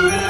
Hallelujah.